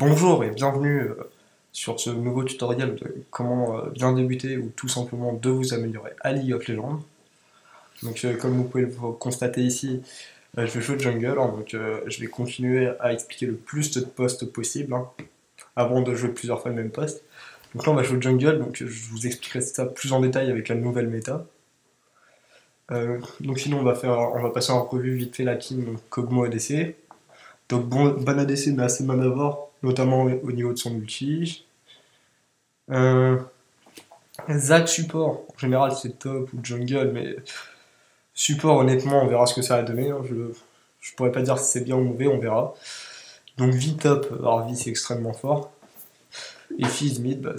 Bonjour et bienvenue euh, sur ce nouveau tutoriel de comment euh, bien débuter ou tout simplement de vous améliorer à League of Legends. Donc euh, comme vous pouvez le constater ici, je vais jouer jungle, hein, donc je vais continuer à expliquer le plus de postes possible, hein, avant de jouer plusieurs fois le même poste. Donc là on va jouer jungle, donc je vous expliquerai ça plus en détail avec la nouvelle méta. donc sinon on va, faire, on va passer en revue vite fait la team donc Kog'Maw ADC. Donc bon, ADC mais assez manavore notamment au niveau de son ulti. Euh, Zac support, en général c'est top ou jungle, mais support honnêtement on verra ce que ça va donner. Hein. Je, je pourrais pas dire si c'est bien ou mauvais, on verra. Donc V top, alors V c'est extrêmement fort. Et Fizz mid, bah,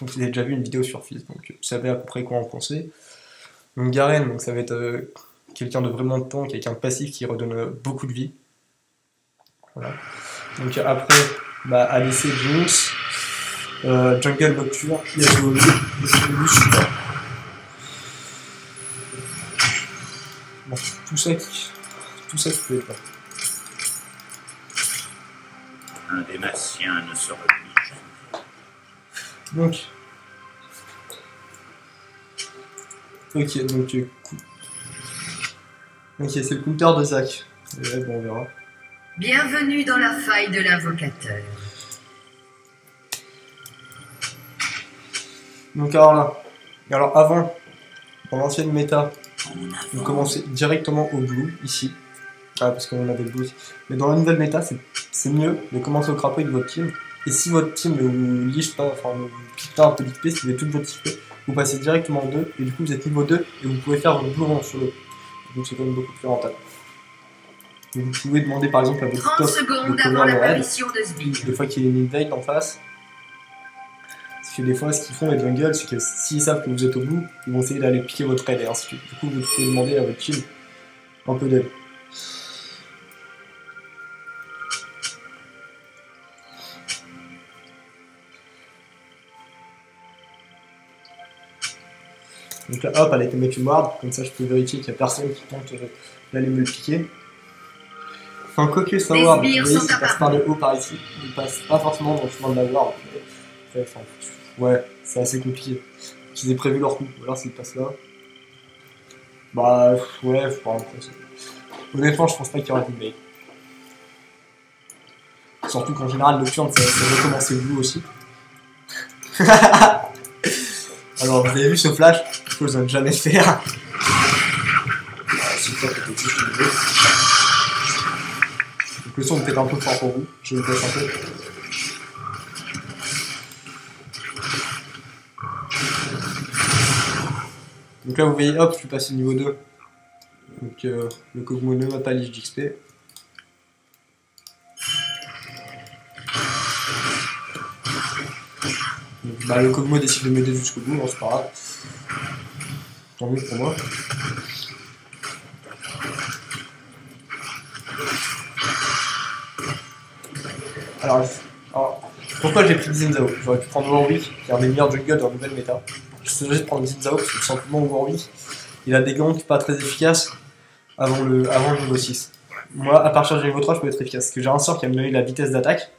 vous avez déjà vu une vidéo sur Fizz, donc vous savez à peu près quoi en penser. Donc Garen, donc ça va être euh, quelqu'un de vraiment de tank avec un passif qui redonne euh, beaucoup de vie. Voilà. Donc après, bah, ADC Jinx, euh, Jungle Nocturne, Yasuo, Super. Bon, tout ça qui, tout ça qui peut être là. Un des Massiens ne se plus. Donc, ok, donc, euh, ok, c'est le counter de Zach. Ouais, bon, on verra. Bienvenue dans la faille de l'invocateur. Donc alors là, alors avant, dans l'ancienne méta, vous commencez directement au blue, ici. Ah, parce qu'on avait le blue aussi. Mais dans la nouvelle méta, c'est mieux de commencer au crapaud avec votre team. Et si votre team ne vous liche pas, enfin, vous pique pas un peu d'XP, si vous avez toute votre XP, vous passez directement au 2, et du coup vous êtes niveau 2, et vous pouvez faire votre blue en solo. Donc c'est quand même beaucoup plus rentable. Vous pouvez demander par exemple à votre top de cover le raid, des fois qu'il y a une invade en face. Parce que des fois, ce qu'ils font les jungles, c'est que s'ils savent que vous êtes au bout, ils vont essayer d'aller piquer votre raid et ainsi de suite. Du coup, vous pouvez demander à votre team un peu d'aide. Donc là, hop, elle a été une ward, comme ça je peux vérifier qu'il n'y a personne qui tente d'aller me le piquer. Enfin, quoi que savoir, vous voyez, s'il passe par le haut par ici, il passe pas forcément dans le chemin de la. Enfin, ouais, c'est assez compliqué. Ils aient prévu leur coup, alors s'ils passent là. Bah, ouais, faut pas Honnêtement, je pense pas qu'il y aura de Surtout qu'en général, Nocturne, ça, ça va commencer vous aussi. Alors, vous avez vu ce flash? Je peux vous jamais faire. C'est ça que le son peut-être un peu fort pour vous. Je le laisse un. Donc là, vous voyez, hop, je suis passé au niveau 2. Donc euh, le Kog'Maw ne m'a pas d'XP. Bah, le Kog'Maw décide de m'aider jusqu'au bout, c'est pas grave. Tant mieux pour moi. Alors, pourquoi j'ai pris Zinzao J'aurais pu prendre Warwick, qui est un des meilleurs jungles dans la nouvelle méta. Je suis obligé de prendre Zinzao parce que simplement Warwick, il a des ganks pas très efficaces avant le, avant le niveau 6. Moi, à partir du niveau 3, je peux être efficace. Parce que j'ai un sort qui a me donné la vitesse d'attaque.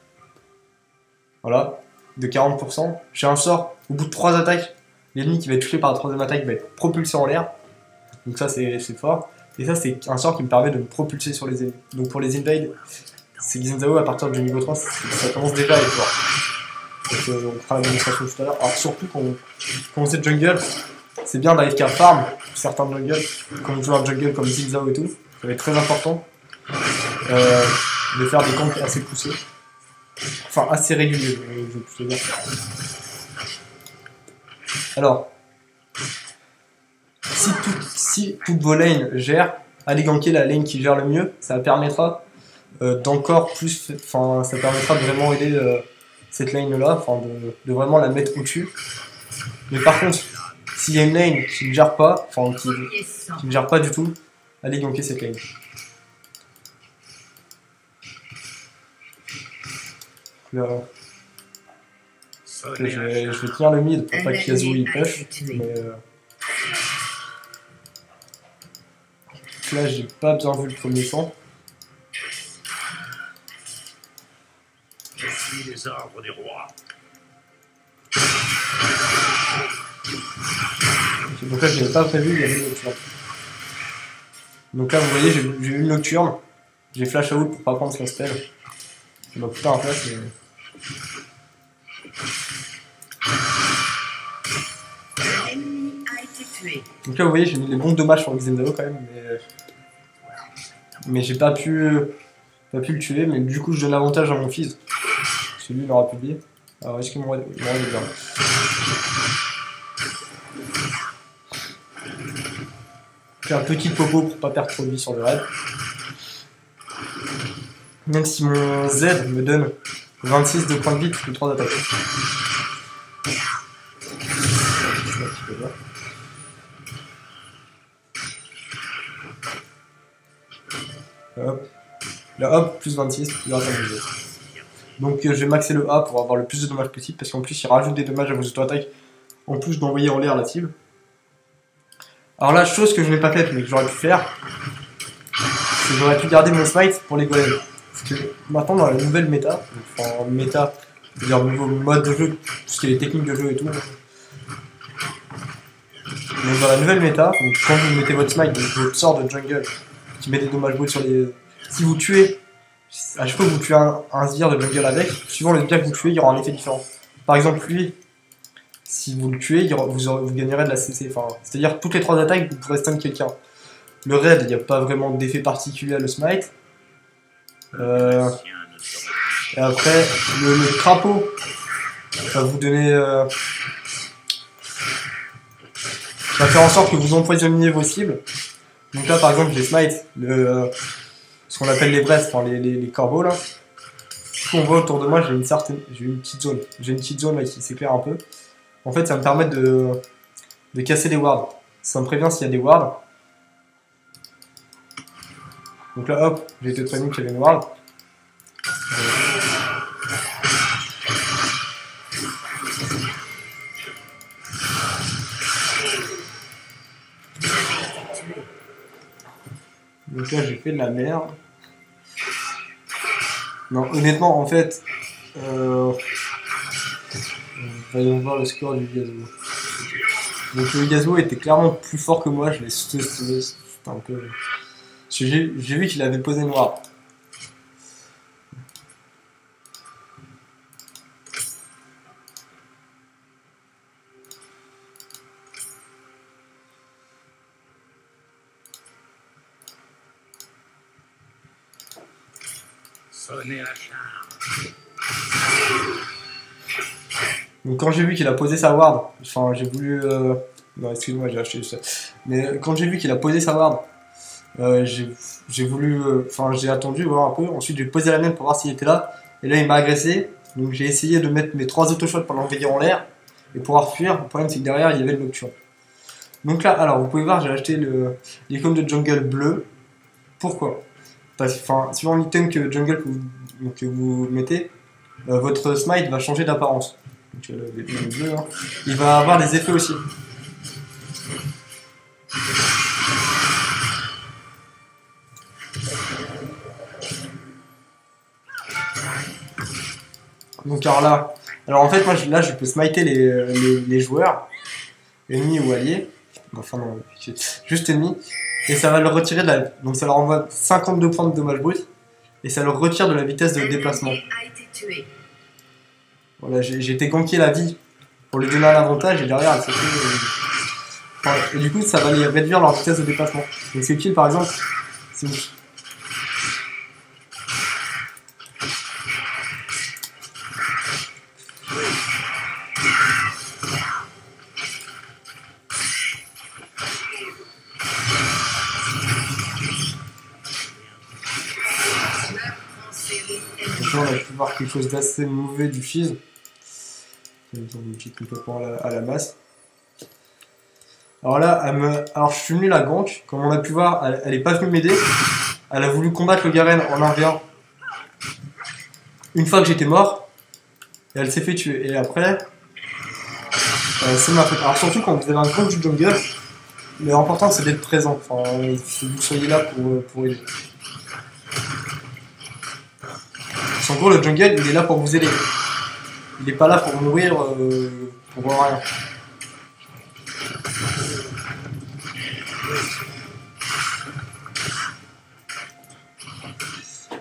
Voilà, de 40%. J'ai un sort, au bout de 3 attaques, l'ennemi qui va être touché par la troisième attaque va être propulsé en l'air. Donc ça, c'est fort. Et ça, c'est un sort qui me permet de me propulser sur les ennemis. Donc pour les invades, c'est Zinzao à partir du niveau 3, ça commence déjà à être fort. Donc euh, on fera la démonstration tout à l'heure. Alors surtout quand on commence jungle, c'est bien d'arriver qu'à farm certains jungles, quand on joue un jungle comme Zinzao et tout, ça va être très important euh, de faire des camps assez poussés. Enfin assez réguliers, je dire. Alors, si, tout, toutes vos lanes gèrent, allez ganker la lane qui gère le mieux, ça permettra d'encore plus, enfin ça permettra de vraiment aider euh, cette lane là, enfin de, vraiment la mettre au-dessus. Mais par contre, s'il y a une lane qui ne gère pas, enfin qui, ne gère pas du tout, allez ganker cette lane. je, vais, je, vais, tenir le mid pour pas qu'Yasuo il push, mais euh, là j'ai pas bien vu le premier temps. Ordres des rois. Donc là, je n'avais pas prévu, il y avait une nocturne. Donc là, vous voyez, j'ai eu une nocturne. J'ai flash out pour pas prendre son spell. Ça. Donc là, vous voyez, j'ai mis les bons dommages sur Xendao quand même, mais... Mais j'ai pas pu... Pas pu le tuer, mais du coup, je donne l'avantage à mon fils. Parce que lui, il aura publié. Alors, est-ce qu'il m'aurait il m'aurait bien J'ai un petit popo pour pas perdre trop de vie sur le raid. Même si mon Z me donne 26 de points de vie les 3 attaques. Hop. Là, hop, plus 26, grâce à mon Z. Donc euh, je vais maxer le A pour avoir le plus de dommages possible, parce qu'en plus il rajoute des dommages à vos auto-attaques, en plus d'envoyer en l'air la cible. Alors là, chose que je n'ai pas faite, mais que j'aurais pu faire, c'est que j'aurais pu garder mon smite pour les golems. Parce que maintenant, dans la nouvelle méta, enfin méta, c'est-à-dire nouveau mode de jeu, tout ce qui est les techniques de jeu et tout. Donc dans la nouvelle méta, quand vous mettez votre smite, donc votre sort de jungle, qui met des dommages bruts sur les... Si vous tuez, à chaque fois que vous tuez un, un sbire de jungle avec, suivant le sbire que vous tuez, il y aura un effet différent. Par exemple, lui, si vous le tuez, vous, gagnerez de la CC. C'est-à-dire toutes les trois attaques, vous pourrez stun quelqu'un. Le raid, il n'y a pas vraiment d'effet particulier à le smite. Euh, et après, le, crapaud va vous donner. euh, va faire en sorte que vous empoisonniez vos cibles. Donc là, par exemple, j'ai smite, le, euh, ce qu'on appelle les enfin les, les, les corbeaux là. Du coup, on voit autour de moi, j'ai une certaine, j'ai une petite zone. J'ai une petite zone là qui s'éclaire un peu. En fait, ça me permet de, de casser des wards. Ça me prévient s'il y a des wards. Donc là, hop, j'ai été prévenu qu'il y avait une ward. Donc là, j'ai fait de la merde. Non, honnêtement, en fait, euh... voyons voir le score du Gazo. Donc le Gazo était clairement plus fort que moi, je l'ai sous-estimé. C'était un peu. J'ai vu qu'il avait posé noir. Quand j'ai vu qu'il a posé sa ward, enfin j'ai voulu... euh, Non excuse-moi j'ai acheté ça. Mais quand j'ai vu qu'il a posé sa ward, euh, j'ai voulu... euh, Enfin j'ai attendu voir un peu, ensuite j'ai posé la mienne pour voir s'il était là, et là il m'a agressé, donc j'ai essayé de mettre mes trois autoshots pour l'envoyer en l'air, et pouvoir fuir, le problème c'est que derrière il y avait le nocturne. Donc là, alors vous pouvez voir j'ai acheté l'icône de jungle bleu, pourquoi? Parce que, suivant l'item que jungle que vous, que vous mettez, votre smite va changer d'apparence. Euh, le, le hein. Il va avoir des effets aussi. Donc alors là, alors en fait moi là je peux smiter les, les, joueurs, ennemis ou alliés, enfin non, juste ennemis, et ça va leur retirer de la, donc ça leur envoie 52 points de dommage brut, et ça leur retire de la vitesse de déplacement. Voilà, été ganké la vie pour lui donner un avantage et derrière elle euh, enfin, et du coup, ça va les réduire leur vitesse de déplacement. Donc, ce kill par exemple, c'est en série. Donc là, on a pu voir quelque chose d'assez mauvais du Fizz. À la, masse. Alors là, elle me... Alors je suis venu la gank, comme on a pu voir, elle, elle est pas venue m'aider. Elle a voulu combattre le Garen en 1v1. Une fois que j'étais mort, et elle s'est fait tuer. Et après, euh, c'est ma faute. Alors surtout quand vous avez un compte du jungle, l'important c'est d'être présent. Enfin, vous soyez là pour, euh, pour aider. Qu'en gros, le jungle, il est là pour vous aider. Il est pas là pour mourir euh, pour rien.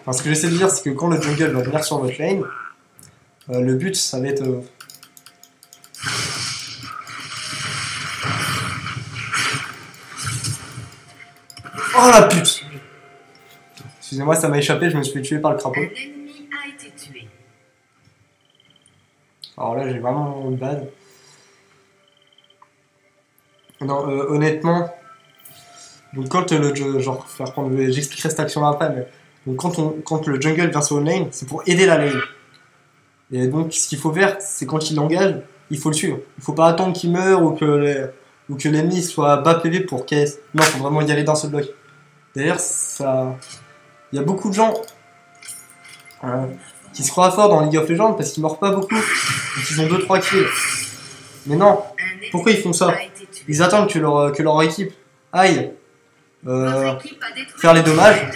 Enfin, ce que j'essaie de dire, c'est que quand le jungle va venir sur votre lane, euh, le but, ça va être... euh, Oh la pute Excusez-moi, ça m'a échappé, je me suis fait tuer par le crapaud. Alors là, j'ai vraiment bad. Non, euh, honnêtement, donc quand le genre, faire prendre, j'expliquerai cette action après, mais donc quand, on, quand le jungle vient sur une lane, c'est pour aider la lane. Et donc, ce qu'il faut faire, c'est quand il l'engage, il faut le suivre. Il faut pas attendre qu'il meure ou que ou que l'ennemi soit bas PV pour caisse. Non, faut vraiment y aller dans ce bloc. D'ailleurs, ça, il y a beaucoup de gens euh, qui se croient forts dans League of Legends parce qu'ils meurent pas beaucoup et qu'ils ont 2-3 kills. Mais non, Pourquoi ils font ça? Ils attendent que leur, que leur équipe aille euh, faire les le dommages.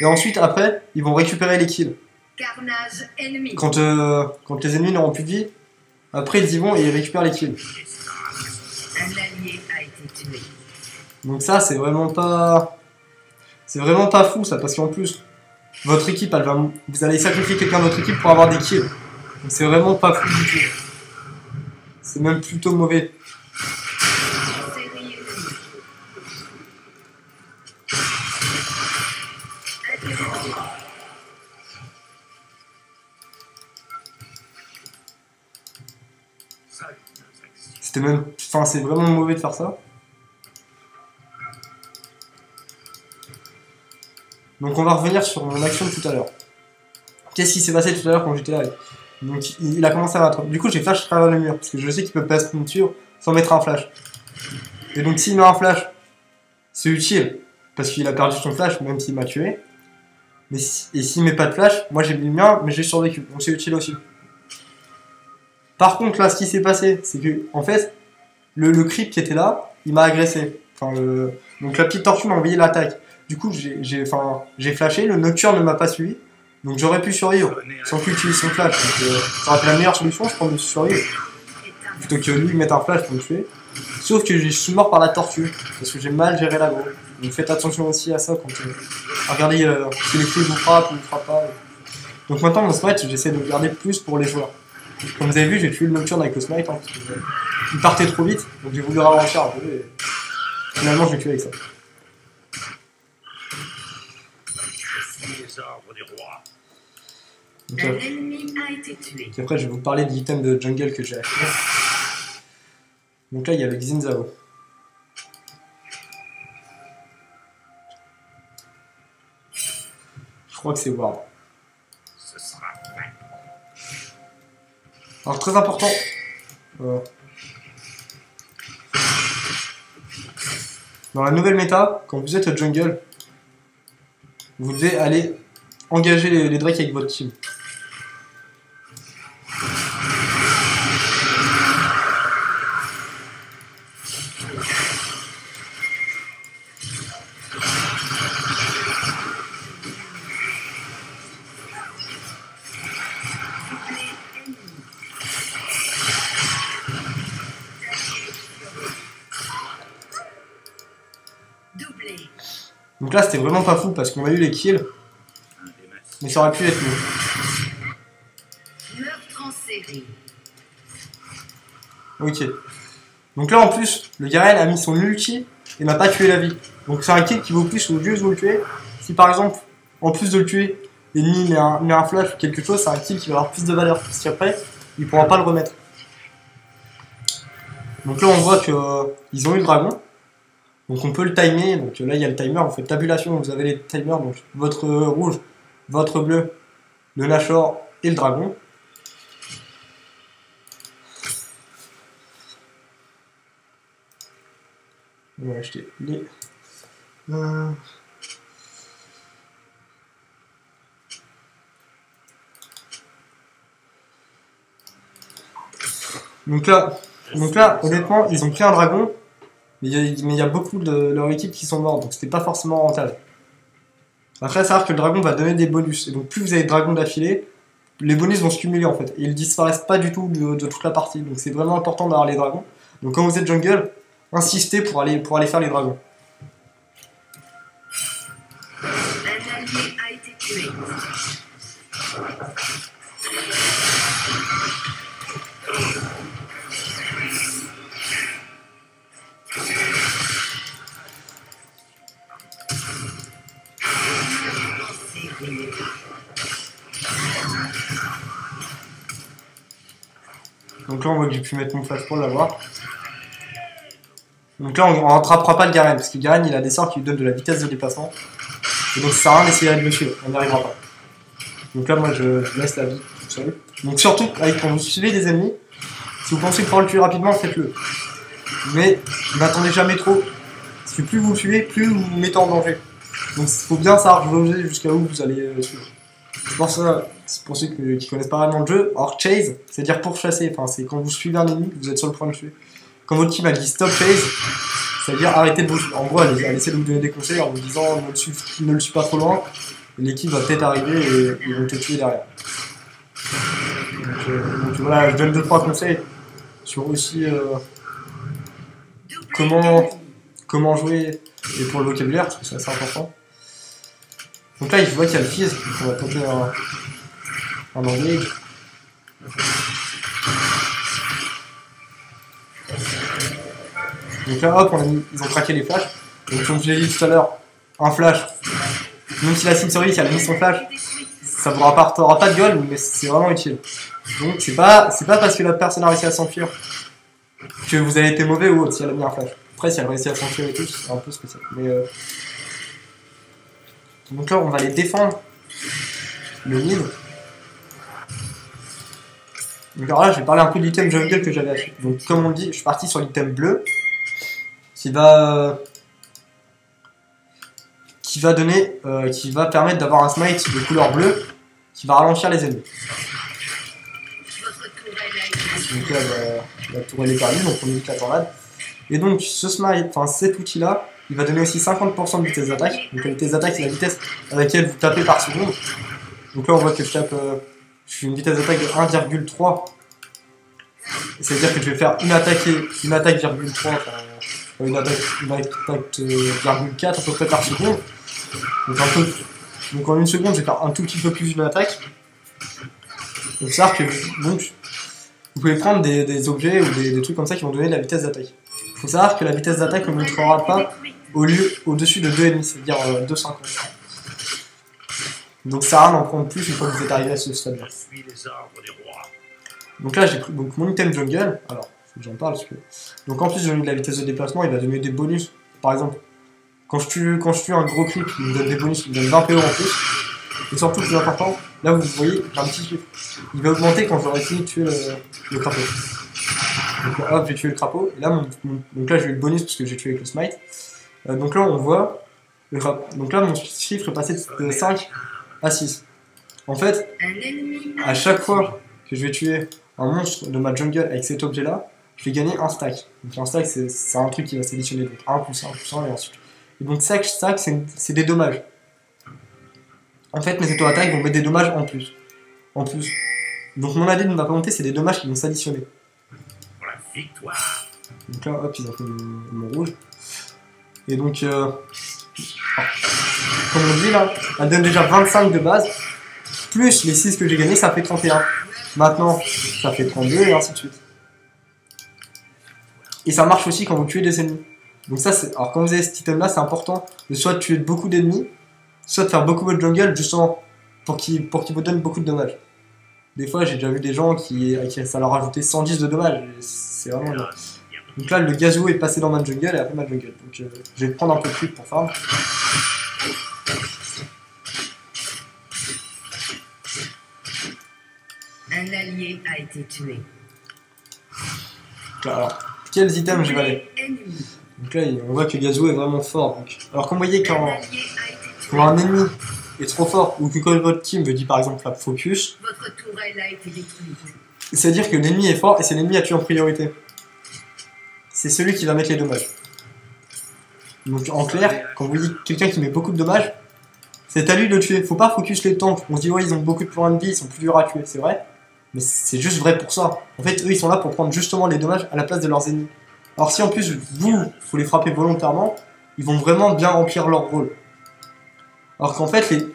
et ensuite après ils vont récupérer les kills. Quand, euh, quand les ennemis n'auront plus de vie, après ils y vont et ils récupèrent les kills. Donc ça c'est vraiment pas c'est vraiment pas fou ça parce qu'en plus votre équipe elle vous allez sacrifier quelqu'un de votre équipe pour avoir des kills. C'est vraiment pas fou du tout. C'est même plutôt mauvais. C'était même enfin c'est vraiment mauvais de faire ça. Donc on va revenir sur mon action de tout à l'heure. Qu'est-ce qui s'est passé tout à l'heure quand j'étais là? Donc il a commencé à m'attraper. Du coup j'ai flash travers le mur parce que je sais qu'il peut pas se suivre sans mettre un flash. Et donc s'il met un flash, c'est utile parce qu'il a perdu son flash même s'il m'a tué. Mais si- et s'il met pas de flash, moi j'ai mis le mien mais j'ai survécu. Donc c'est utile aussi. Par contre là ce qui s'est passé, c'est que en fait le, le creep qui était là, il m'a agressé. Enfin, le- Donc la petite tortue m'a envoyé l'attaque. Du coup, j'ai flashé, le nocturne ne m'a pas suivi. Donc j'aurais pu survivre sans qu'il utilise son flash. Donc euh, ça aurait été la meilleure solution, je pense, de survivre. Plutôt que lui mettre un flash pour me tuer. Sauf que je suis mort par la tortue. Parce que j'ai mal géré l'aggro. Donc faites attention aussi à ça quand euh, regardez euh, si le creep vous frappe ou ne frappe pas. Donc maintenant, mon smite, j'essaie de le garder plus pour les joueurs. Comme vous avez vu, j'ai tué le nocturne avec le smite. hein, il partait trop vite, donc j'ai voulu ralentir un peu. Et... Finalement, je l'ai tué avec ça. Les ordres du roi. Donc, Un euh, ennemi a été tué. Après, je vais vous parler de l'item de jungle que j'ai acheté. Donc là, il y a le Xinzao. Je crois que c'est Ward. Ce sera. Alors, très important. euh, dans la nouvelle méta, quand vous êtes au jungle, vous devez aller engager les, les drakes avec votre team. Donc là, c'était vraiment pas fou parce qu'on a eu les kills, mais ça aurait pu être mieux. Ok. Donc là en plus, le Garen a mis son ulti et n'a pas tué la vie. Donc c'est un kill qui vaut plus ou juste vous le tuer. Si par exemple, en plus de le tuer, l'ennemi met un, met un flash ou quelque chose, c'est un kill qui va avoir plus de valeur. Parce qu'après, il pourra pas le remettre. Donc là on voit que euh, ont eu le dragon. Donc on peut le timer. Donc là il y a le timer, vous faites tabulation, vous avez les timers. Donc votre rouge, votre bleu, le Nashor et le dragon. On va acheter les. Donc là, donc là, honnêtement, ils ont pris un dragon, mais il y a, beaucoup de leur équipe qui sont morts, donc c'était pas forcément rentable. Après, savoir que le dragon va donner des bonus. Et donc, plus vous avez de dragons d'affilée, les bonus vont se cumuler en fait. Et ils disparaissent pas du tout de, toute la partie. Donc, c'est vraiment important d'avoir les dragons. Donc, quand vous êtes jungle, insistez pour aller, faire les dragons. Donc là, on voit que j'ai pu mettre mon flash pour l'avoir. Donc là, on ne rattrapera pas le Garen, parce que Garen, il a des sorts qui lui donnent de la vitesse de déplacement. Et donc, ça sert à rien d'essayer de le suivre, on n'y arrivera pas. Donc là, moi, je, laisse la vie tout seul. Donc surtout, avec, quand vous suivez des ennemis, si vous pensez pouvoir le tuer rapidement, faites-le. Mais n'attendez jamais trop. Parce que plus vous suivez, plus vous vous mettez en danger. Donc il faut bien savoir jusqu'à où vous allez euh, suivre. C'est pour ça, pour ceux qui connaissent pas vraiment le jeu. Alors chase, c'est-à-dire pourchasser. Enfin, c'est quand vous suivez un ennemi, que vous êtes sur le point de tuer. Quand votre team a dit stop chase, c'est-à-dire arrêtez de vous. En gros, elle, essaie de vous donner des conseils en vous disant ne le suis, ne le suis pas trop loin. L'équipe va peut-être arriver et ils vont te tuer derrière. Donc, euh, voilà, je donne 2-3 conseils sur aussi euh, Comment- comment jouer et pour le vocabulaire, parce que c'est assez important. Donc là, il voit qu'il y a le donc on va tenter un, un engage. Donc là, hop, on a mis- ils ont craqué les flashs. Donc comme je l'ai dit tout à l'heure, un flash, même si la sim service elle a mis son flash, ça vous rapportera pas de gold, mais c'est vraiment utile. Donc c'est pas, pas parce que la personne a réussi à s'enfuir que vous avez été mauvais ou autre si elle a mis un flash. Après, si elle a réussi à s'enfuir et tout, c'est un peu spécial. Mais euh... Donc là, on va les défendre. Le mid. Donc alors là, je vais parler un peu de l'item jungle que j'avais acheté. Donc comme on dit, je suis parti sur l'item bleu. Qui va... Qui va donner... euh, qui va permettre d'avoir un smite de couleur bleue. Qui va ralentir les ennemis. Donc là, la tourelle est perdue, donc on évite la tornade. Et donc, ce smite, enfin cet outil-là, il va donner aussi 50% de vitesse d'attaque. Donc la vitesse d'attaque, c'est la vitesse à laquelle vous tapez par seconde. Donc là, on voit que je tape, euh, je suis une vitesse d'attaque de 1,3. Et C'est-à-dire que je vais faire une attaque, une attaque virgule 3, enfin, euh, une attaque, une attaque euh, virgule 4 à peu près par seconde. Donc, en une seconde, je vais faire un tout petit peu plus d'une attaque. Donc ça que vous pouvez prendre des, objets ou des, trucs comme ça qui vont donner de la vitesse d'attaque. Il faut savoir que la vitesse d'attaque ne montrera pas au lieu au-dessus de 2,5, c'est-à-dire euh, 2,50. Donc ça rien d'en prendre plus une fois que vous êtes arrivé à ce stade-là. Donc là j'ai pris donc mon item jungle, alors faut que j'en parle parce que. Donc en plus de donner de la vitesse de déplacement, il va donner des bonus. Par exemple, quand je tue, quand je tue un gros creep, il me donne des bonus, il me donne 20 PO en plus. Et surtout, plus important, là vous voyez, j'ai un petit chiffre. Il va augmenter quand j'aurai fini de tuer le, le crapaud. Donc là, hop, j'ai tué le crapaud. Et là, mon, mon- donc là j'ai eu le bonus parce que j'ai tué avec le smite. Euh, donc là on voit, le donc là mon chiffre est passé de 5 à 6. En fait, à chaque fois que je vais tuer un monstre de ma jungle avec cet objet-là, je vais gagner un stack. Donc un stack, c'est un truc qui va s'additionner. Donc 1 plus 1 plus 1 et ensuite. Et donc chaque stack, c'est des dommages. En fait, mes auto-attaques vont mettre des dommages en plus. En plus. Donc mon AD de ma volonté, c'est des dommages qui vont s'additionner. Pour la victoire. Donc là, hop, ils ont fait mon, mon rouge. Et donc, euh, ah, comme on dit là, elle donne déjà 25 de base, plus les 6 que j'ai gagnés, ça fait 31. Maintenant, ça fait 32 et ainsi de suite. Et ça marche aussi quand vous tuez des ennemis. Donc ça, c'est... Alors quand vous avez cet item là, c'est important de soit de tuer beaucoup d'ennemis, soit de faire beaucoup votre jungle justement pour qu'il pour qu'il vous donne beaucoup de dommages. Des fois, j'ai déjà vu des gens qui, qui ça leur rajoutait 110 de dommages. C'est vraiment bien. Donc là, le gazou est passé dans ma jungle et a fait ma jungle. Donc euh, je vais prendre un peu de truc pour farm. Un allié a été tué. Alors, quels items je vais aller. Donc là, on voit que Gazou est vraiment fort. Donc. Alors quand vous voyez Un quand, quand un ennemi est trop fort, ou que quand votre team veut dire par exemple la focus, Votre tourelle a été détruite. c'est-à-dire que l'ennemi est fort et c'est l'ennemi à tuer en priorité. C'est celui qui va mettre les dommages. Donc en clair, quand vous voyez quelqu'un qui met beaucoup de dommages, C'est à lui de le tuer. Faut pas focus les tanks. On se dit, ouais, ils ont beaucoup de points de vie, ils sont plus durs à tuer, c'est vrai. Mais c'est juste vrai pour ça. En fait, eux, ils sont là pour prendre justement les dommages à la place de leurs ennemis. Alors si en plus, vous, vous les frappez volontairement, ils vont vraiment bien remplir leur rôle. Alors qu'en fait, les...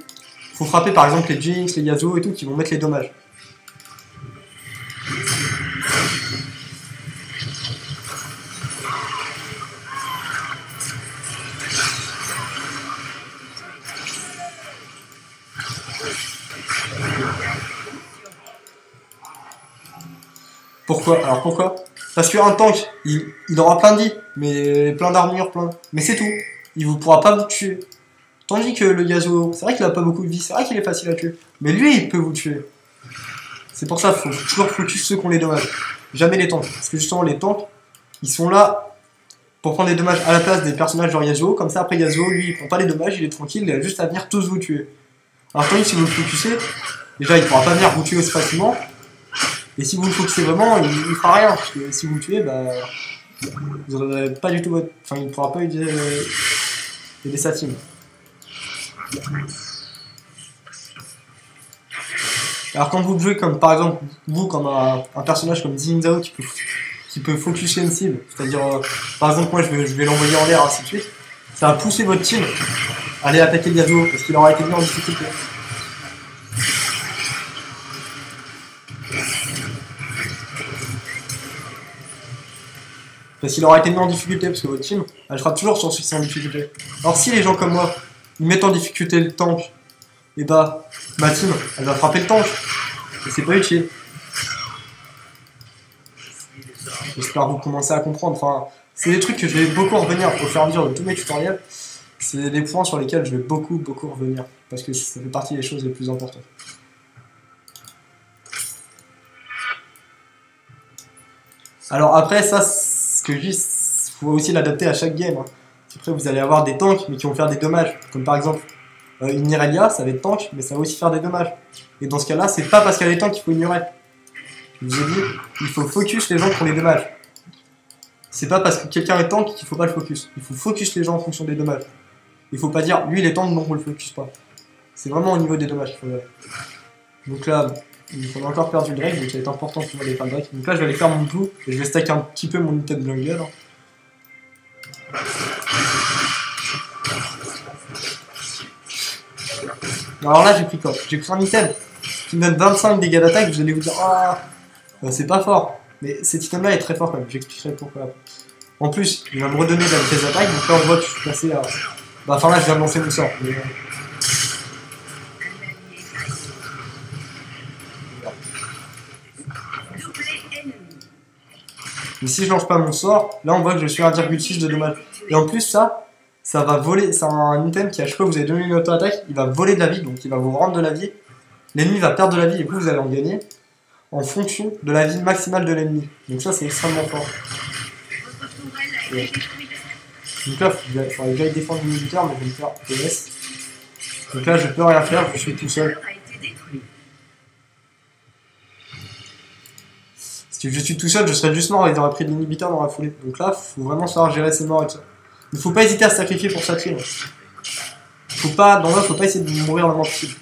faut frapper par exemple les Jinx, les Yasuo et tout, qui vont mettre les dommages. Pourquoi Alors pourquoi Parce qu'un tank, il, aura plein de vie, mais plein d'armure, plein. Mais c'est tout. Il vous pourra pas vous tuer. Tandis que le Yasuo, c'est vrai qu'il a pas beaucoup de vie, c'est vrai qu'il est facile à tuer. Mais lui, il peut vous tuer. C'est pour ça qu'il faut toujours focus ceux qui ont les dommages. Jamais les tanks. Parce que justement, les tanks, ils sont là pour prendre les dommages à la place des personnages genre Yasuo. Comme ça, après Yasuo, lui, il prend pas les dommages, il est tranquille, il a juste à venir tous vous tuer. Alors, tandis que si vous le focusez, déjà, il pourra pas venir vous tuer aussi facilement. Et si vous le focusez vraiment, il, il fera rien. Parce que si vous le tuez, bah. Vous n'aurez pas du tout votre. Enfin, il ne pourra pas aider sa team. Alors quand vous jouez comme par exemple vous comme un, un personnage comme Zhao qui peut, qui peut focuser une cible, c'est-à-dire euh, par exemple moi je vais, je vais l'envoyer en l'air ainsi de suite, ça va pousser votre team à aller attaquer le parce qu'il aura été mis en difficulté. Parce qu'il aura été mis en difficulté parce que votre team elle sera toujours sur succès en difficulté. Alors si les gens comme moi ils mettent en difficulté le tank et bah ma team elle va frapper le tank et c'est pas utile. J'espère que vous commencez à comprendre. Enfin, c'est des trucs que je vais beaucoup revenir au fur et à mesure de tous mes tutoriels. C'est des points sur lesquels je vais beaucoup beaucoup revenir parce que ça fait partie des choses les plus importantes. Alors après ça, que dis, faut aussi l'adapter à chaque game. hein. Après vous allez avoir des tanks mais qui vont faire des dommages, comme par exemple euh, une Irelia, ça va être tank, mais ça va aussi faire des dommages. Et dans ce cas-là, c'est pas parce qu'elle est tank qu'il faut ignorer. Je vous ai dit, il faut focus les gens pour les dommages. C'est pas parce que quelqu'un est tank qu'il faut pas le focus. Il faut focus les gens en fonction des dommages. Il faut pas dire, lui il est tank, donc on le focus pas. C'est vraiment au niveau des dommages qu'il faut. Donc là, on a encore perdu le Drake, donc ça va être important pour moi de faire le Drake. Donc là, je vais aller faire mon blue, et je vais stack un petit peu mon item jungle. hein. Alors là, j'ai pris quoi? J'ai pris un item qui me donne 25 dégâts d'attaque. Vous allez vous dire, ah, euh, c'est pas fort. Mais cet item-là est très fort quand même. J'expliquerai pourquoi. En plus, il va me redonner de la vitesse d'attaque. Donc là, on voit que je suis passé à. Bah, enfin là, je viens de lancer mon sort. mais, euh, Doublé ennemi. Mais si je lance pas mon sort, là, on voit que je suis à 1,6 de dommage. Et en plus, ça, ça va voler. C'est un item qui, à chaque fois que vous avez donné une auto-attaque, il va voler de la vie. Donc, il va vous rendre de la vie. L'ennemi va perdre de la vie et vous, vous allez en gagner en fonction de la vie maximale de l'ennemi. Donc ça, c'est extrêmement fort. Donc là, il faudrait déjà défendre mon visiteur, mais je vais me faire. Donc là, je peux rien faire, je suis tout seul. a été détruit. Si je suis tout seul, je serais juste mort, ils auraient pris de l'inhibiteur dans la foulée. Donc là, faut vraiment savoir gérer ses morts et tout ça. Il faut pas hésiter à sacrifier pour sa team. Faut pas, dans là, faut pas essayer de mourir le moins possible.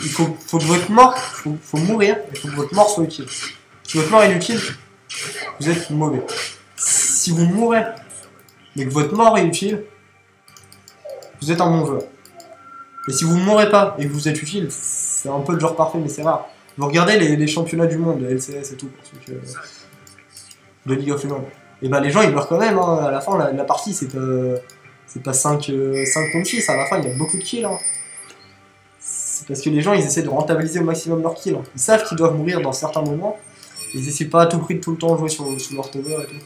Il faut, faut que votre mort, faut, mourir, il faut que votre mort soit utile. Si votre mort est inutile, vous êtes mauvais. Si vous mourrez, mais que votre mort est utile, vous êtes un bon joueur. Et si vous ne mourrez pas et que vous êtes utile, c'est un peu le genre parfait, mais c'est rare. Vous regardez les, les championnats du monde, les LCS et tout, pour ceux que- de League of Legends. Et ben les gens ils meurent quand même, hein. à la fin la, la partie c'est pas, c'est pas 5, euh, 5 contre 6, à la fin il y a beaucoup de kills. hein. C'est parce que les gens ils essaient de rentabiliser au maximum leurs kills. hein. Ils savent qu'ils doivent mourir dans certains moments, ils essaient pas à tout prix de tout le temps jouer sur, sur leur tower et tout.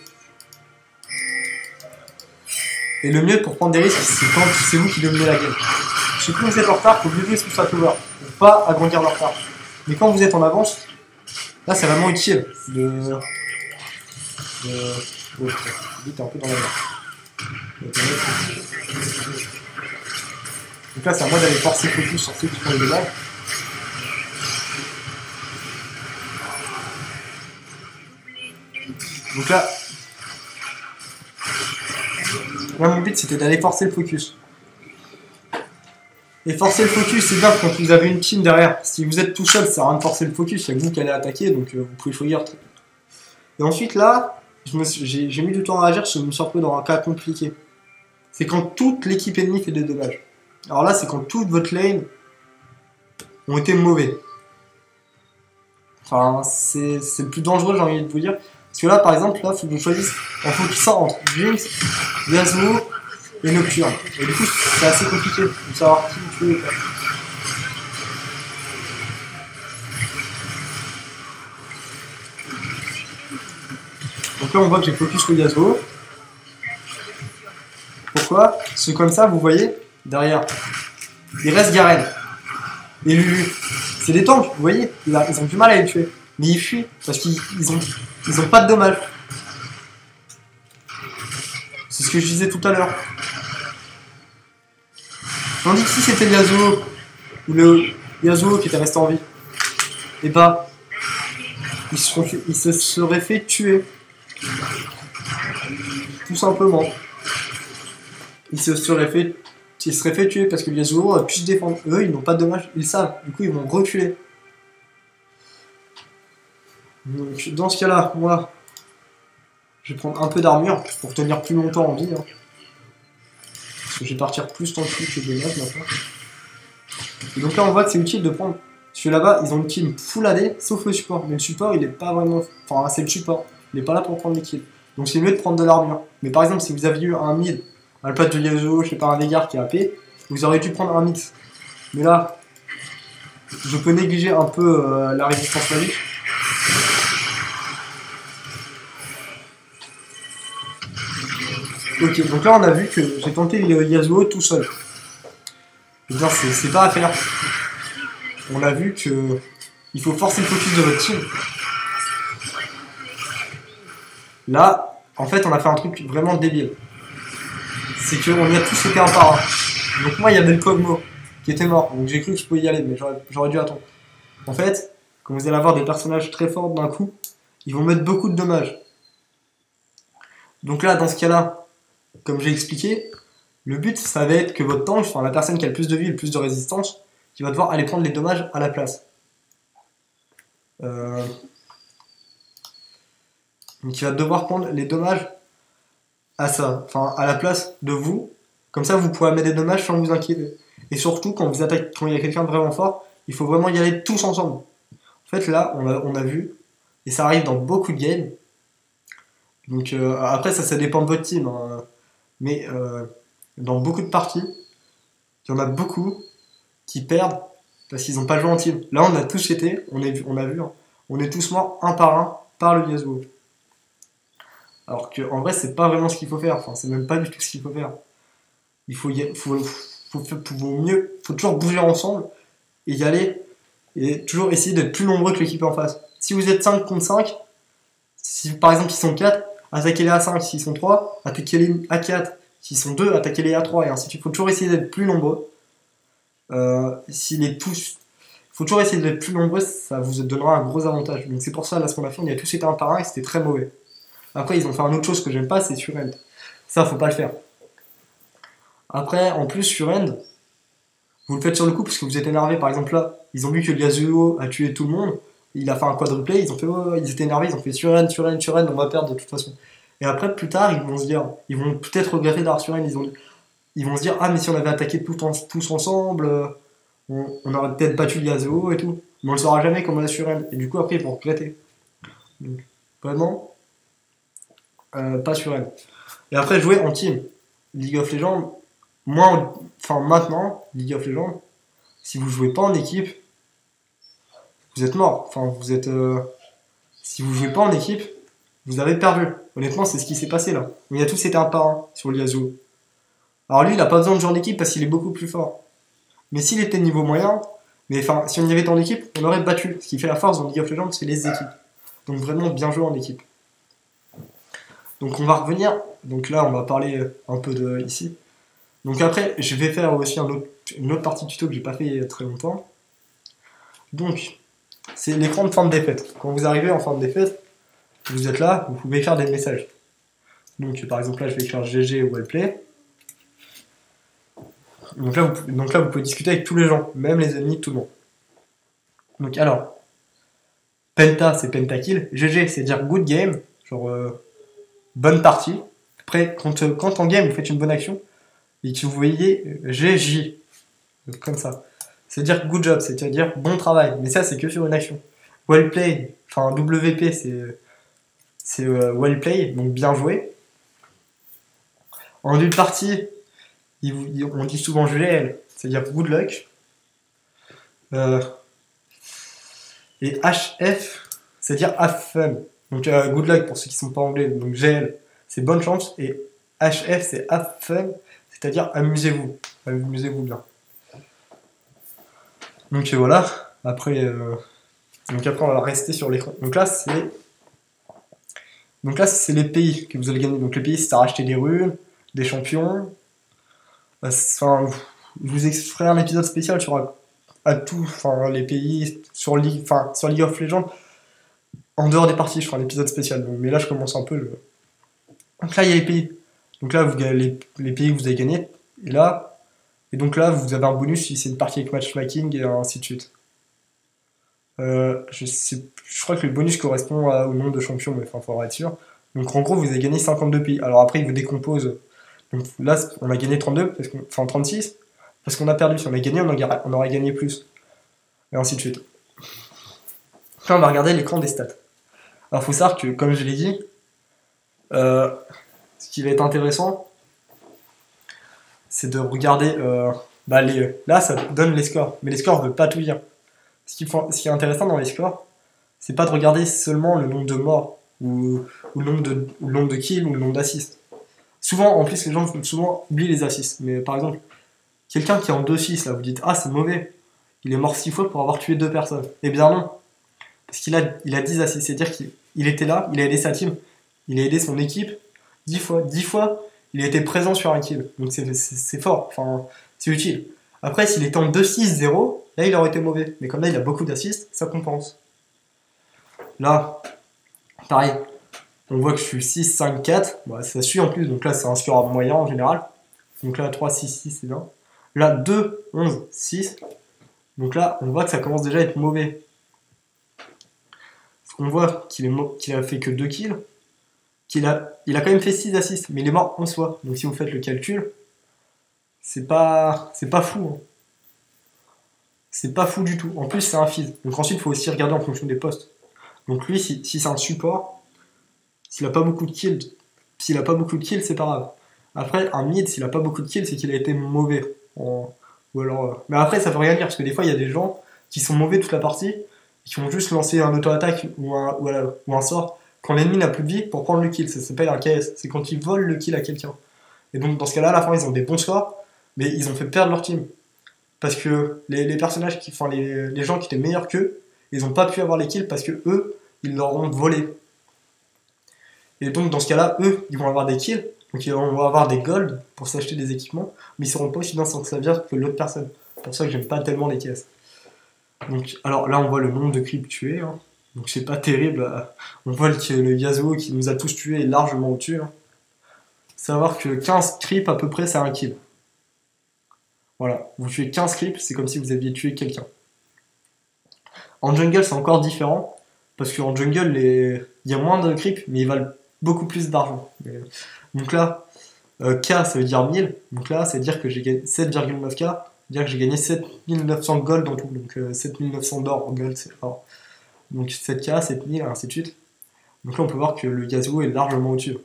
Et le mieux pour prendre des risques, c'est quand c'est vous qui dominez la game. Si plus vous êtes en retard, faut mieux jouer sur sa tower, pour pas agrandir leur retard. Mais quand vous êtes en avance, là c'est vraiment utile de. de... Oh, un peu dans la merde. Donc là c'est à moi d'aller forcer focus sur ceux qui font les dommages. Donc là. Là mon but c'était d'aller forcer le focus. Et forcer le focus, c'est bien quand vous avez une team derrière. Si vous êtes tout seul, ça sert à rien de forcer le focus, il y a vous qui allez attaquer, donc euh, vous pouvez choisir. Et ensuite là, je j'ai mis du temps à agir, je me suis retrouvé dans un cas compliqué. C'est quand toute l'équipe ennemie fait des dommages. Alors là, c'est quand toute votre lane ont été mauvais. Enfin, c'est le plus dangereux, j'ai envie de vous dire. Parce que là, par exemple, là, faut que vous choisissez en focusant entre Jinx, Yasuo et Nocturne. Et du coup, c'est assez compliqué de savoir qui tuer. quoi. Donc là, on voit que j'ai focus le Yasuo. Pourquoi? Que comme ça, vous voyez, derrière, il reste Garen. Et Lulu. C'est des tanks, vous voyez ils ont du mal à les tuer. Mais ils fuient, parce qu'ils ils ont, ils ont pas de dommages. C'est ce que je disais tout à l'heure. Tandis que si c'était Yasuo, le Yasuo qui était resté en vie, et bah, se seront fait- ils se seraient fait tuer. Tout simplement. Ils se seraient fait, ils seraient fait tuer parce que Yasuo a pu se défendre. Eux, ils n'ont pas de dommages, ils savent. Du coup, ils vont reculer. Donc, dans ce cas-là, moi, je vais prendre un peu d'armure pour tenir plus longtemps en vie. hein. Je vais partir plus tant cul que de dommages maintenant. Et donc là, on voit que c'est utile de prendre. Parce que là-bas, ils ont une team full AD, sauf le support. Mais le support, il est pas vraiment. Enfin, c'est le support. Il est pas là pour prendre les kills. Donc c'est mieux de prendre de l'armure. Mais par exemple, si vous aviez eu un mid, à la de Yasuo, je sais pas, un Veigar qui est AP, vous auriez dû prendre un mix. Mais là, je peux négliger un peu euh, la résistance magique. Ok, donc là on a vu que j'ai tenté le Yasuo tout seul. C'est pas à faire. On a vu que il faut forcer le focus de votre team. Là, en fait, on a fait un truc vraiment débile. C'est qu'on y a tous été un par. Donc moi, il y avait le Kogmo qui était mort. Donc j'ai cru que je pouvais y aller, mais j'aurais dû attendre. En fait, quand vous allez avoir des personnages très forts d'un coup, ils vont mettre beaucoup de dommages. Donc là, dans ce cas-là, comme j'ai expliqué, le but, ça va être que votre tank, enfin la personne qui a le plus de vie et le plus de résistance, qui va devoir aller prendre les dommages à la place. Euh... Donc il va devoir prendre les dommages à ça, enfin à la place de vous. Comme ça, vous pourrez mettre des dommages sans vous inquiéter. Et surtout, quand vous attaquez, quand il y a quelqu'un de vraiment fort, il faut vraiment y aller tous ensemble. En fait, là, on a, on a vu, et ça arrive dans beaucoup de games. Donc euh, après, ça, ça dépend de votre team. hein. Mais euh, dans beaucoup de parties, il y en a beaucoup qui perdent parce qu'ils n'ont pas joué en team. Là, on a tous été, on, a vu, hein, on est tous morts un par un par le Yasuo. Alors que en vrai, c'est pas vraiment ce qu'il faut faire. Enfin, c'est même pas du tout ce qu'il faut faire. Il faut, faut, faut toujours bouger ensemble et y aller et toujours essayer d'être plus nombreux que l'équipe en face. Si vous êtes 5 contre 5, si par exemple ils sont 4, attaquez-les à 5 s'ils sont 3, attaquez-les à 4 s'ils sont 2, attaquez-les à 3 et ainsi de suite. Il faut toujours essayer d'être plus nombreux. Euh, faut toujours essayer d'être plus nombreux, ça vous donnera un gros avantage. Donc c'est pour ça, là, ce qu'on a fait, on y a tous été un par un et c'était très mauvais. Après, ils ont fait une autre chose que j'aime pas, c'est sur end. Ça, faut pas le faire. Après, en plus, sur end, vous le faites sur le coup parce que vous êtes énervé. Par exemple, là, ils ont vu que Yasuo a tué tout le monde. Il a fait un quadruplé, ils ont fait, oh, ils étaient énervés, ils ont fait sur end, sur end, sur end, on va perdre de toute façon. Et après, plus tard, ils vont se dire, ils vont peut-être regretter d'avoir sur end, ils, ont, ils vont se dire, ah, mais si on avait attaqué tout tous ensemble, euh, on, aurait peut-être battu Yasuo et tout. Mais on le saura jamais comme on a. Et du coup, après, ils vont regretter. Donc, vraiment, euh, pas sur end. Et après, jouer en team. League of Legends, moi, enfin maintenant, League of Legends, si vous jouez pas en équipe, vous êtes mort. Enfin, vous êtes. euh, si vous jouez pas en équipe, vous avez perdu. Honnêtement, c'est ce qui s'est passé là. On y a tous été un par un sur Yasuo. Alors lui, il a pas besoin de jouer en équipe parce qu'il est beaucoup plus fort. Mais s'il était niveau moyen, mais enfin, si on y avait en équipe, on aurait battu. Ce qui fait la force dans League of Legends, c'est les équipes. Donc vraiment bien jouer en équipe. Donc on va revenir. Donc là, on va parler euh, un peu de ici. Donc après, je vais faire aussi une autre partie tuto que j'ai pas fait il y a très longtemps. Donc, c'est l'écran de fin de défaite. Quand vous arrivez en fin de défaite, vous êtes là, vous pouvez écrire des messages. Donc par exemple là, je vais écrire GG ou Wellplay. Donc là, vous, pouvez discuter avec tous les gens, même les ennemis, tout le monde. Donc alors, Penta, c'est pentakill. GG, c'est dire good game, genre euh, bonne partie. Après, quand, euh, quand en game, vous faites une bonne action, et que vous voyez GJ, comme ça. C'est dire good job, c'est-à-dire bon travail. Mais ça, c'est que sur une action. Well played, enfin WP, c'est c'est euh, well played, donc bien joué. En une partie, on dit souvent GL, c'est-à-dire good luck. Euh, et HF, c'est-à-dire have fun. Donc euh, good luck pour ceux qui sont pas anglais. Donc GL, c'est bonne chance. Et HF, c'est have fun, c'est-à-dire amusez-vous. Amusez-vous bien. Donc voilà. Après, euh, donc après, on va rester sur l'écran. Donc là, c'est donc là, c'est les pays que vous allez gagner. Donc les pays, c'est à racheter des runes, des champions. Euh, Enfin, je vous ferai un épisode spécial sur à, tout, enfin les pays sur League, enfin sur League of Legends. En dehors des parties, je ferai un épisode spécial. Mais là, je commence un peu. Donc là, il y a les pays. Donc là, vous, les, les pays que vous avez gagnés. Et là, et donc là, vous avez un bonus si c'est une partie avec matchmaking et ainsi de suite. Euh, je, crois que le bonus correspond au nombre de champions, mais enfin, faudra être sûr. Donc en gros, vous avez gagné 52 pays. Alors après, il vous décompose. Donc là, on a gagné 32, parce qu'on- enfin 36, parce qu'on a perdu. Si on a gagné, on, aurait- gagné plus. Et ainsi de suite. Là, on va regarder l'écran des stats. Alors, faut savoir que, comme je l'ai dit, euh, ce qui va être intéressant, c'est de regarder. euh, bah, les, là, ça donne les scores. Mais les scores ne veulent pas tout dire. Ce qui, ce qui est intéressant dans les scores, c'est pas de regarder seulement le nombre de morts, ou, le, nombre de, le nombre de kills, ou le nombre d'assists. Souvent, en plus, les gens souvent oublient les assists. Mais par exemple, quelqu'un qui est en 2-6, là, vous dites Ah, c'est mauvais. Il est mort 6 fois pour avoir tué deux personnes. Eh bien non. Parce qu'il a, il a 10 assists. C'est-à-dire qu'il il était là, il a aidé sa team, il a aidé son équipe 10 fois. 10 fois, il a été présent sur un kill. Donc c'est fort, enfin, c'est utile. Après, s'il était en 2-6-0, là, il aurait été mauvais. Mais comme là, il a beaucoup d'assists, ça compense. Là, pareil. On voit que je suis 6-5-4. Bon, ça suit en plus, donc là, c'est un score moyen en général. Donc là, 3-6-6, c'est bien. Là, 2, 11, 6. Donc là, on voit que ça commence déjà à être mauvais. On voit qu'il est qu'il a fait que 2 kills. Il a quand même fait 6 assists, mais il est mort en soi. Donc si vous faites le calcul, c'est pas, c'est pas fou. hein. C'est pas fou du tout. En plus, c'est un feed. Donc ensuite, il faut aussi regarder en fonction des postes. Donc lui, si, si c'est un support, s'il a pas beaucoup de kills, s'il a pas beaucoup de kills, c'est pas grave. Après, un mid, s'il a pas beaucoup de kills, c'est qu'il a été mauvais. En- Ou alors, euh, Mais après, ça veut rien dire, parce que des fois, il y a des gens qui sont mauvais toute la partie, qui vont juste lancer un auto-attaque ou un, ou, un- ou un sort quand l'ennemi n'a plus de vie pour prendre le kill. Ça s'appelle un KS. C'est quand ils volent le kill à quelqu'un. Et donc, dans ce cas-là, à la fin, ils ont des bons scores, mais ils ont fait perdre leur team. Parce que les, personnages, qui, enfin, les, gens qui étaient meilleurs qu'eux, ils n'ont pas pu avoir les kills parce que eux, ils leur ont volé. Et donc, dans ce cas-là, eux, ils vont avoir des kills, donc ils vont avoir des golds pour s'acheter des équipements, mais ils seront pas aussi bien s'en servir que l'autre personne. C'est pour ça que j'aime pas tellement les caisses. Donc, alors là, on voit le nombre de creeps tués, hein. Donc c'est pas terrible. euh, On voit le Yasuo qui nous a tous tués est largement au-dessus. hein. Savoir que 15 creeps à peu près, c'est un kill. Voilà, vous tuez 15 creeps, c'est comme si vous aviez tué quelqu'un. En jungle, c'est encore différent, parce qu'en jungle, il y a moins de creeps, mais ils valent beaucoup plus d'argent. Donc là, euh, K, ça veut dire 1000, donc là, veut dire que j'ai gagné 7,9K, ça veut dire que j'ai gagné 7900 gold en tout, donc euh, 7900 d'or en gold, c'est fort. Donc 7K, 7000, ainsi de suite. Donc là, on peut voir que le Yasuo est largement au-dessus.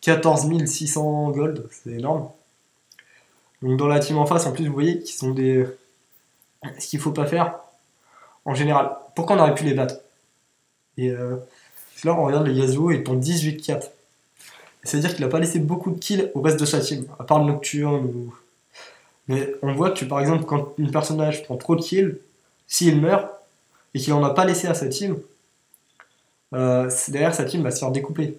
14 600 gold, c'est énorme. Donc dans la team en face, en plus, vous voyez qu'ils sont des. Ce qu'il faut pas faire, en général. Pourquoi on aurait pu les battre? Et euh, là, on regarde le Yasuo est en 18-4. C'est-à-dire qu'il a pas laissé beaucoup de kills au reste de sa team, à part le Nocturne ou. Mais on voit que par exemple, quand une personnage prend trop de kills, s'il meurt et qu'il en a pas laissé à sa team, euh, derrière sa team va se faire découper.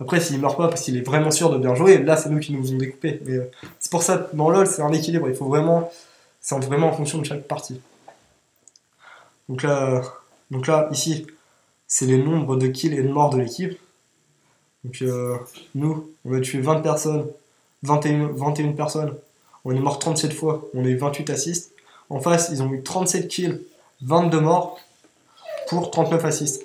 Après, s'il meurt pas parce qu'il est vraiment sûr de bien jouer, là c'est nous qui nous ont découpé. Mais euh, c'est pour ça, dans LoL, c'est un équilibre. Il faut vraiment. C'est vraiment en fonction de chaque partie. Donc là, donc là ici, c'est les nombres de kills et de morts de l'équipe. Donc euh, nous, on a tué 20 personnes, 21, 21 personnes on est mort 37 fois, on a eu 28 assists. En face, ils ont eu 37 kills, 22 morts pour 39 assists.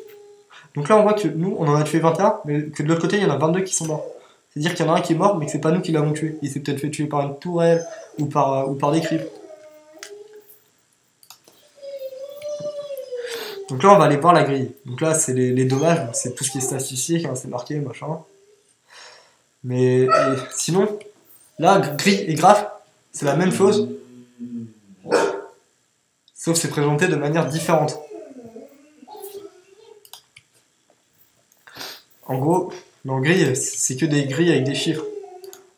Donc là, on voit que nous, on en a tué 21, mais que de l'autre côté, il y en a 22 qui sont morts. C'est-à-dire qu'il y en a un qui est mort, mais que c'est pas nous qui l'avons tué. Il s'est peut-être fait tuer par une tourelle ou par, euh, ou par des creeps. Donc là, on va aller voir la grille. Donc là, c'est les, dommages, c'est tout ce qui est statistique, hein, c'est marqué, machin. Mais sinon, là, grille et graphe, c'est la même chose. Sauf c'est présenté de manière différente. En gros, dans grille, c'est que des grilles avec des chiffres.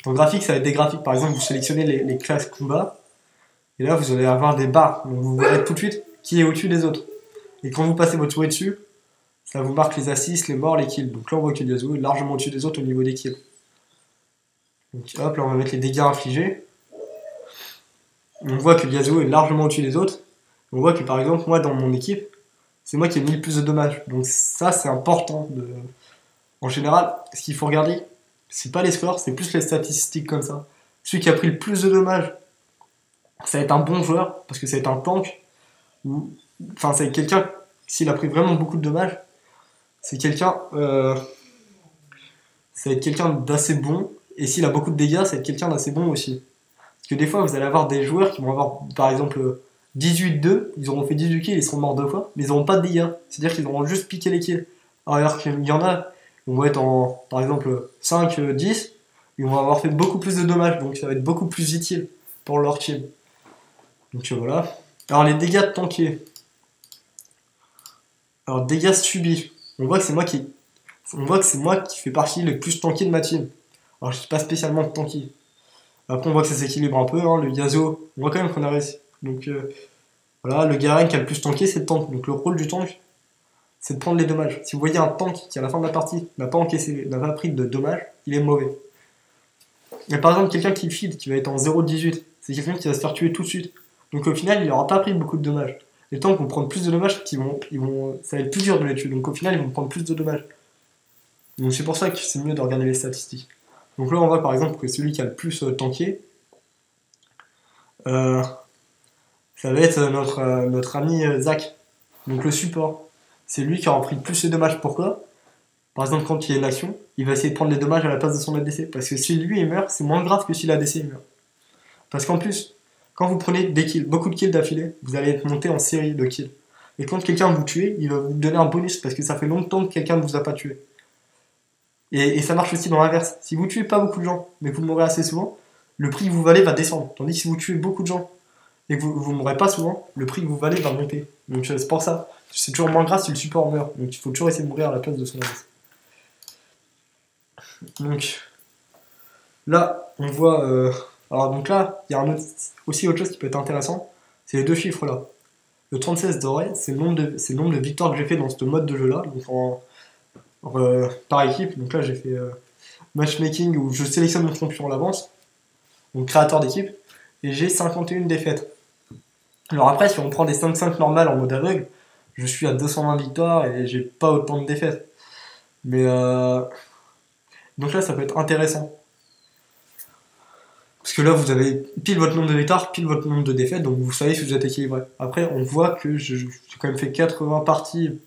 Dans graphique, ça va être des graphiques. Par exemple, vous sélectionnez les, classes combat, et là, vous allez avoir des barres. Donc, vous verrez tout de suite qui est au-dessus des autres. Et quand vous passez votre souris dessus, ça vous marque les assists, les morts, les kills. Donc là, on voit que Yasuo est largement au-dessus des autres au niveau des kills. Donc hop, là, on va mettre les dégâts infligés. On voit que Yasuo est largement au-dessus des autres. On voit que par exemple, moi, dans mon équipe, c'est moi qui ai mis le plus de dommages. Donc ça, c'est important. En général, ce qu'il faut regarder, c'est pas les scores, c'est plus les statistiques comme ça. Celui qui a pris le plus de dommages, ça va être un bon joueur, parce que ça va être un tank, ou enfin c'est quelqu'un s'il a pris vraiment beaucoup de dommages c'est quelqu'un euh, ça va être quelqu'un d'assez bon et s'il a beaucoup de dégâts ça va être quelqu'un d'assez bon aussi parce que des fois vous allez avoir des joueurs qui vont avoir par exemple 18-2 ils auront fait 18 kills ils seront morts deux fois mais ils n'auront pas de dégâts c'est à dire qu'ils auront juste piqué les kills alors qu'il y en a ils vont être en par exemple 5-10 ils vont avoir fait beaucoup plus de dommages donc ça va être beaucoup plus utile pour leur team donc voilà alors les dégâts de tanker alors, dégâts subis. On voit que c'est moi qui. On voit que c'est moi qui fais partie le plus tanky de ma team. Alors, je suis pas spécialement tanky. Après, on voit que ça s'équilibre un peu. Hein. Le Yasuo, on voit quand même qu'on a réussi. Donc, euh, voilà, le Garen qui a le plus tanké, c'est le tank. Donc, le rôle du tank, c'est de prendre les dommages. Si vous voyez un tank qui, à la fin de la partie, n'a pas encaissé, n'a pas pris de dommages, il est mauvais. Mais par exemple, quelqu'un qui feed, qui va être en 0-18, c'est quelqu'un qui va se faire tuer tout de suite. Donc, au final, il n'aura pas pris beaucoup de dommages les tanks vont prendre plus de dommages, qu'ils vont, ils vont, ça va être plus dur de les tuer. Donc au final, ils vont prendre plus de dommages. Donc c'est pour ça que c'est mieux de regarder les statistiques. Donc là, on voit par exemple que celui qui a le plus euh, tanké, euh, ça va être notre, euh, notre ami euh, Zach. Donc le support. C'est lui qui aura pris le plus de dommages. Pourquoi Par exemple, quand il y a une action, il va essayer de prendre les dommages à la place de son ADC. Parce que si lui il meurt, c'est moins grave que si l'ADC meurt. Parce qu'en plus, quand vous prenez des kills, beaucoup de kills d'affilée, vous allez être monté en série de kills. Et quand quelqu'un vous tue, il va vous donner un bonus parce que ça fait longtemps que quelqu'un ne vous a pas tué. Et, et ça marche aussi dans l'inverse. Si vous tuez pas beaucoup de gens, mais que vous mourrez assez souvent, le prix que vous valez va descendre. Tandis que si vous tuez beaucoup de gens et que vous, vous mourrez pas souvent, le prix que vous valez va monter. Donc c'est pour ça. C'est toujours moins grave si le support meurt. Donc il faut toujours essayer de mourir à la place de son ADC. Donc là, on voit. Euh, alors donc là, il y a aussi autre chose qui peut être intéressant, c'est les deux chiffres là. Le 36 doré, c'est le nombre de, victoires que j'ai fait dans ce mode de jeu là, donc euh, par équipe. Donc là, j'ai fait euh, matchmaking où je sélectionne mon champion à l'avance, donc créateur d'équipe, et j'ai 51 défaites. Alors après, si on prend des 5-5 normales en mode aveugle, je suis à 220 victoires et j'ai pas autant de défaites. Mais euh... donc là, ça peut être intéressant. Parce que là, vous avez pile votre nombre de victoires, pile votre nombre de défaites, donc vous savez si vous êtes équilibré. Après, on voit que j'ai quand même fait 80 parties,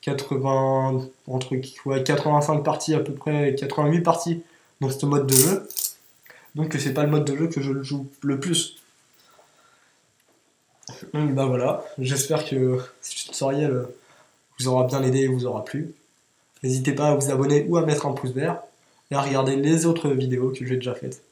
80, entre ouais, 85 parties à peu près, 88 parties dans ce mode de jeu. Donc c'est pas le mode de jeu que je joue le plus. Bah voilà, j'espère que ce tutoriel vous aura bien aidé et vous aura plu. N'hésitez pas à vous abonner ou à mettre un pouce vert et à regarder les autres vidéos que j'ai déjà faites.